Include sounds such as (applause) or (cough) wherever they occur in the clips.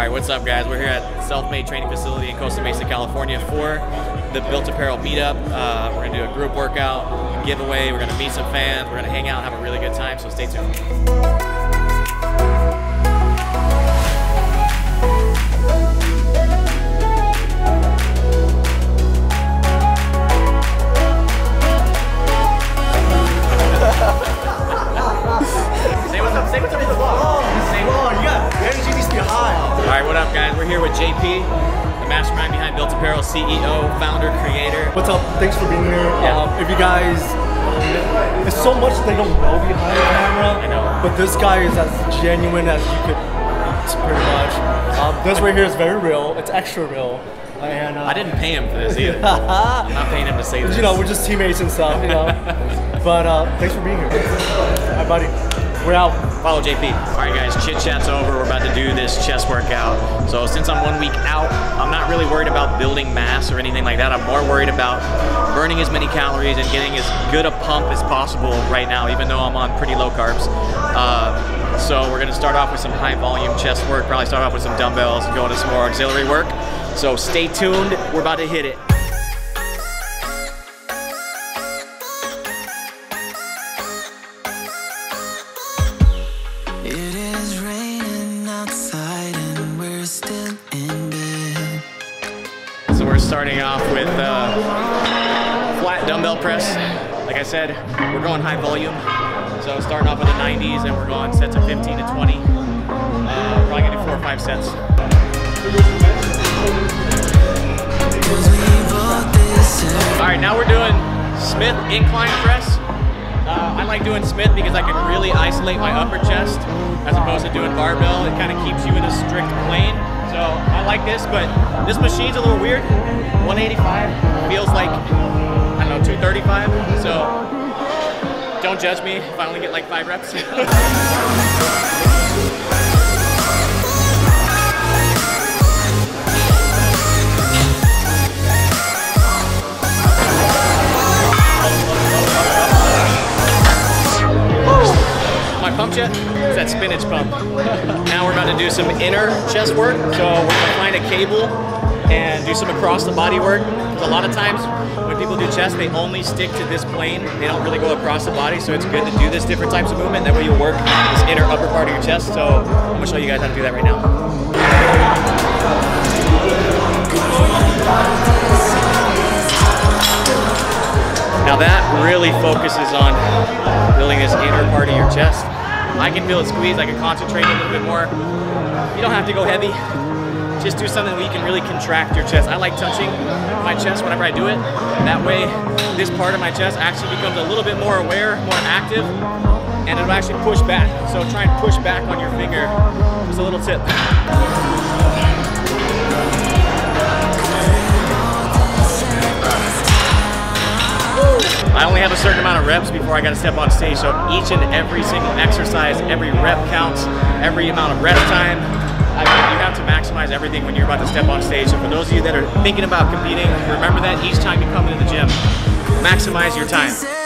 All right, what's up, guys? We're here at Self-Made Training Facility in Costa Mesa, California for the Built Apparel meetup. Uh, we're gonna do a group workout, giveaway. We're gonna meet some fans. We're gonna hang out, have a really good time. So stay tuned. There's so much they don't know behind the camera. I know. But this guy is as genuine as you could meet, pretty much. Um, this right here is very real. It's extra real. And uh, I didn't pay him for this either. (laughs) I'm not paying him to say this. you know, we're just teammates and stuff, you know. (laughs) but uh, thanks for being here. Hi, buddy. We're out. Follow JP. All right, guys, chit chat's over. We're about to do this chest workout. So since I'm one week out, I'm not really worried about building mass or anything like that. I'm more worried about burning as many calories and getting as good a pump as possible right now, even though I'm on pretty low carbs. Uh, so we're gonna start off with some high volume chest work. Probably start off with some dumbbells and go into some more auxiliary work. So stay tuned. We're about to hit it. Starting off with uh, flat dumbbell press. Like I said, we're going high volume. So starting off with the 90s and we're going sets of 15 to 20. Uh, probably gonna do four or five sets. All right, now we're doing Smith incline press. Uh, I like doing Smith because I can really isolate my upper chest as opposed to doing barbell. It kind of keeps you in a strict plane. So I like this, but this machine's a little weird. 185 feels like, I don't know, 235. So don't judge me if I only get like five reps. (laughs) pump is that spinach pump. now we're about to do some inner chest work. So we're gonna find a cable and do some across the body work. Because a lot of times when people do chest, they only stick to this plane. They don't really go across the body. So it's good to do this different types of movement. That way you work this inner upper part of your chest. So I'm gonna show you guys how to do that right now. Now that really focuses on building this inner part of your chest. I can feel it squeeze, I can concentrate a little bit more. You don't have to go heavy. Just do something where you can really contract your chest. I like touching my chest whenever I do it. That way, this part of my chest actually becomes a little bit more aware, more active, and it'll actually push back. So try and push back on your finger. Just a little tip. I only have a certain amount of reps before I got to step on stage. So each and every single exercise, every rep counts, every amount of rest time. I mean, you have to maximize everything when you're about to step on stage. So for those of you that are thinking about competing, remember that each time you come into the gym, maximize your time.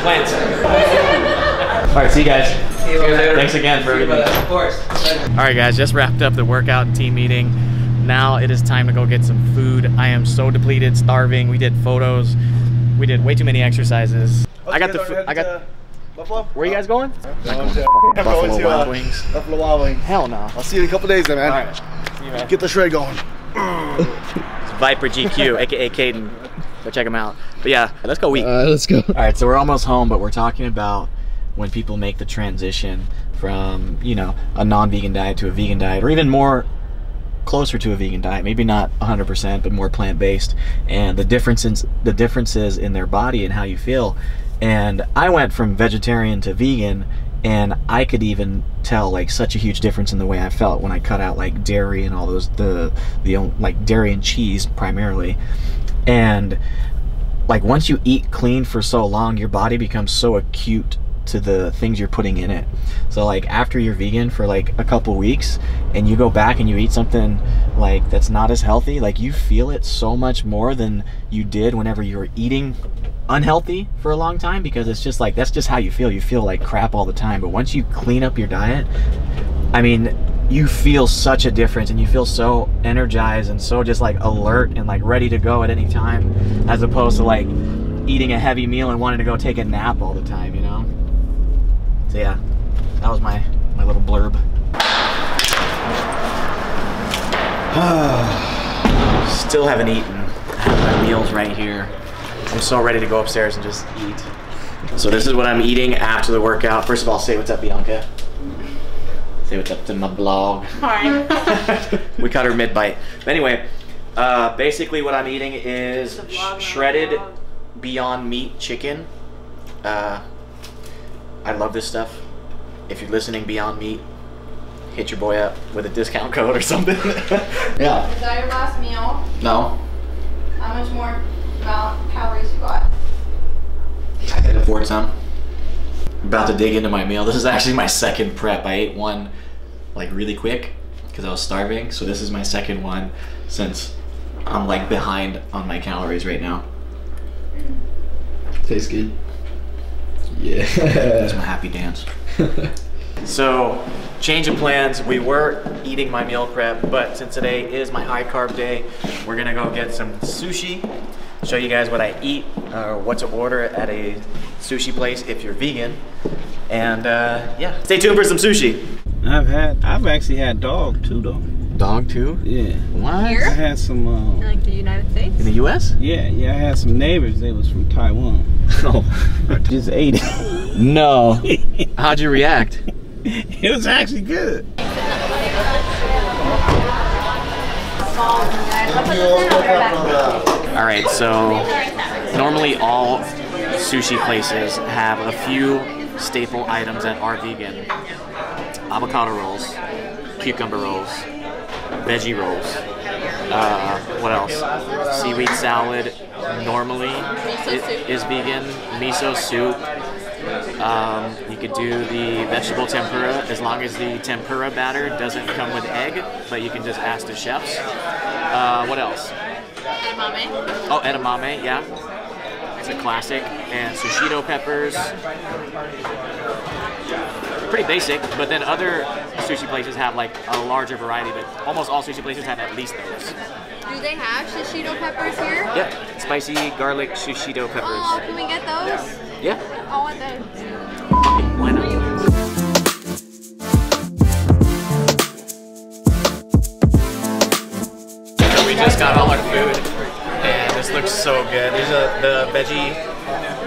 Plants. All right, see you guys. Thanks again for everything. Of course. All right, guys, just wrapped up the workout and team meeting. now it is time to go get some food. I am so depleted, starving. We did photos. We did way too many exercises. I got the. Fo- I got. Buffalo. Where you guys going? I'm going Buffalo to Wild uh, Wings. Buffalo Wild Wings. Hell no. I'll see you in a couple days, then, man. All right. See you, man. Get the shred going. Viper GQ, aka (laughs) Caden. Go check them out. But yeah, let's go eat. Uh, let's go. All right, so we're almost home, but we're talking about when people make the transition from, you know, a non-vegan diet to a vegan diet, or even more closer to a vegan diet, maybe not 100%, but more plant-based, and the differences the differences in their body and how you feel. And I went from vegetarian to vegan, and I could even tell like such a huge difference in the way I felt when I cut out like dairy and all those the the like dairy and cheese primarily, and like once you eat clean for so long, your body becomes so acute to the things you're putting in it. So like after you're vegan for like a couple weeks and you go back and you eat something like that's not as healthy, like you feel it so much more than you did whenever you were eating unhealthy for a long time because it's just like that's just how you feel. You feel like crap all the time. But once you clean up your diet, I mean, you feel such a difference and you feel so energized and so just like alert and like ready to go at any time as opposed to like eating a heavy meal and wanting to go take a nap all the time, you know? So yeah, that was my my little blurb. (sighs) Still haven't eaten. I have my meals right here. I'm so ready to go upstairs and just eat. So this is what I'm eating after the workout. First of all, say what's up, Bianca. Say what's up to my blog. (laughs) we cut her mid-bite. Anyway, uh, basically what I'm eating is sh- shredded Beyond Meat chicken. Uh, I love this stuff. If you're listening, Beyond Meat, hit your boy up with a discount (laughs) code or something. (laughs) yeah. Is that your last meal? No. How much more amount calories you got? I could afford some. About to dig into my meal. (laughs) This is actually my second prep. I ate one like really quick because I was starving. So this is my second one since I'm like behind on my calories right now. Tastes good. Yeah. That's my happy dance. (laughs) So, change of plans. We were eating my meal prep, but since today is my high carb day, we're gonna go get some sushi. Show you guys what I eat, uh, or what to order at a sushi place if you're vegan. And uh, yeah, stay tuned for some sushi. I've had, I've actually had dog too though. Dog too? Yeah. What? I had some, uh, Like the United States? In the U.S.? yeah, yeah, I had some neighbors. They was from Taiwan. (laughs) Oh. (laughs) Just ate it. no. (laughs) How'd you react? it was actually good. All right, so normally all sushi places have a few staple items that are vegan. Avocado rolls, cucumber rolls, veggie rolls. Uh, what else? Seaweed salad normally is vegan. Miso soup. Um, you could do the vegetable tempura as long as the tempura batter doesn't come with egg, but you can just ask the chefs. Uh, what else? Edamame. Oh, edamame, yeah. It's a classic. And sushito peppers. Pretty basic, but then other sushi places have like a larger variety, but almost all sushi places have at least those. Do they have shishito peppers here? Yeah, spicy garlic sushito Oh, peppers. can we get those? Yeah, I want those. okay, why not? So we just got all our food, this looks so good. These are the veggie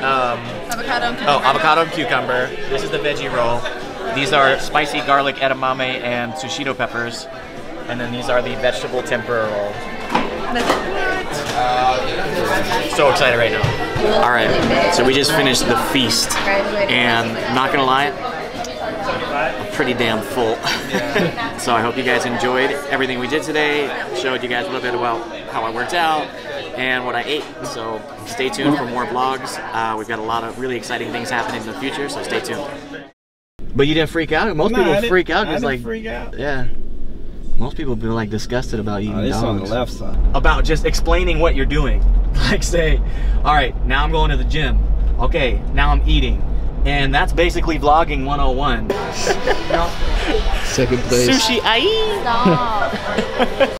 um, Avocado and Oh, avocado and cucumber. This is the veggie roll. These are spicy garlic edamame and sushito peppers. And then these are the vegetable tempura roll. So excited right now. All right, so we just finished the feast, and not gonna lie, I'm pretty damn full. (laughs) so I hope you guys enjoyed everything we did today. Showed you guys a little bit about how I worked out and what I ate. So stay tuned for more vlogs. Uh, we've got a lot of really exciting things happening in the future, so stay tuned. But you didn't freak out. Most Nah, I people didn't- freak out I because didn't like freak out. yeah. Most people be like disgusted about eating Oh, this on the left side. About just explaining what you're doing. (laughs) Like say, all right, now I'm going to the gym. Okay, now I'm eating. And that's basically vlogging 101. (laughs) Second place. Sushi, ai. Stop. (laughs)